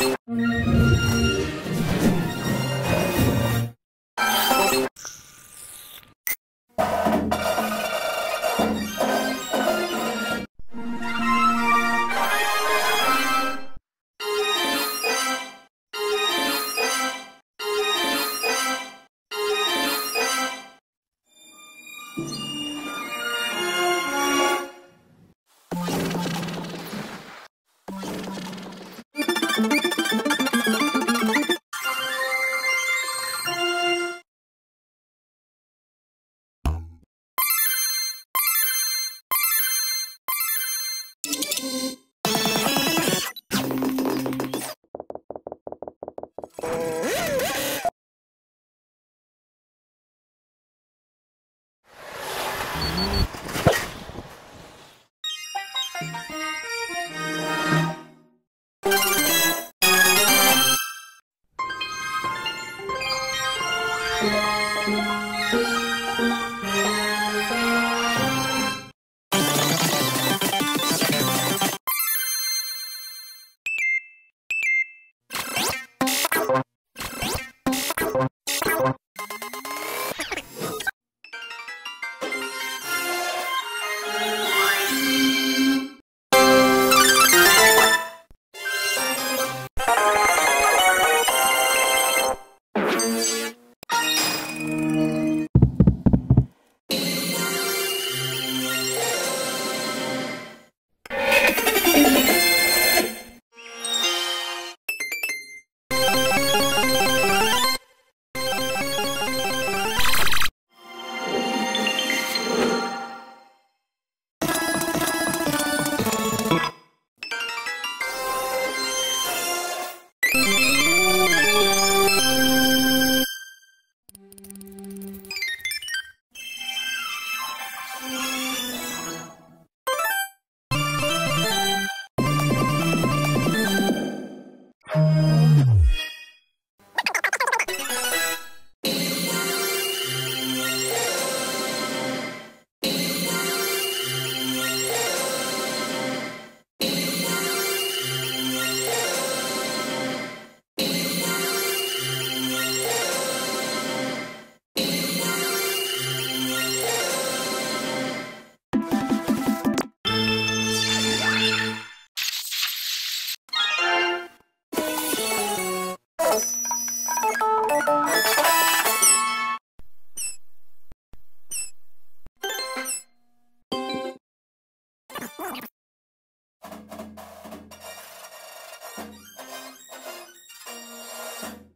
Música you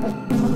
Bye.